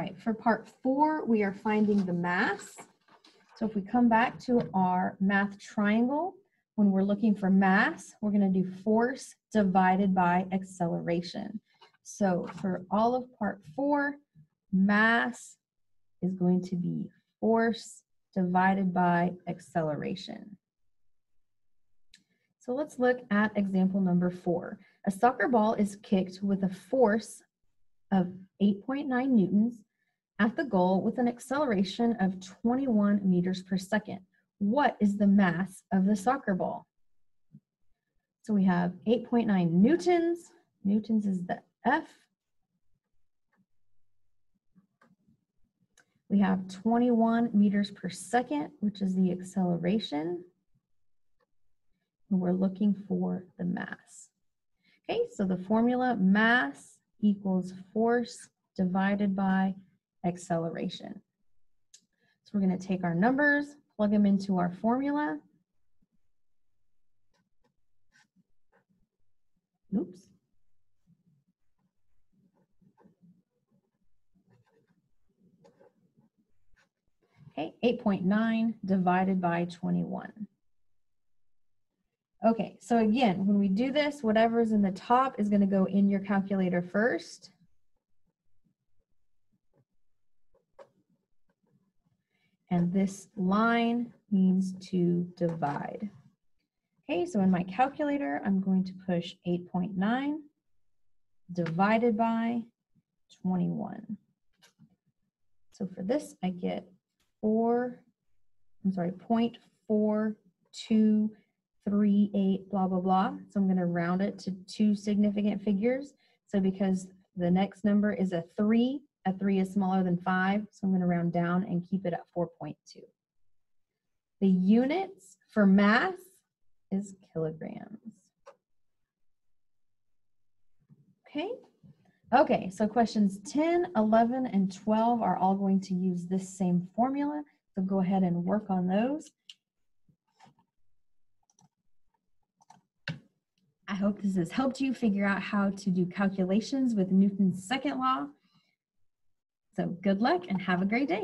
right, for part four, we are finding the mass. So if we come back to our math triangle, when we're looking for mass, we're gonna do force divided by acceleration. So for all of part four, mass is going to be force divided by acceleration. So let's look at example number four. A soccer ball is kicked with a force of 8.9 newtons at the goal with an acceleration of 21 meters per second. What is the mass of the soccer ball? So we have 8.9 newtons. Newtons is the F. We have 21 meters per second, which is the acceleration. And we're looking for the mass. Okay, so the formula mass equals force divided by acceleration. So we're going to take our numbers, plug them into our formula. Oops. Okay, 8.9 divided by 21. Okay, so again, when we do this, whatever's in the top is going to go in your calculator first. And this line means to divide. Okay, so in my calculator, I'm going to push 8.9 divided by 21. So for this, I get 4, I'm sorry, 0.42 three, eight, blah, blah, blah. So I'm going to round it to two significant figures. So because the next number is a three, a three is smaller than five, so I'm going to round down and keep it at 4.2. The units for mass is kilograms. Okay. Okay, so questions 10, 11, and 12 are all going to use this same formula. So go ahead and work on those. I hope this has helped you figure out how to do calculations with Newton's second law. So good luck and have a great day.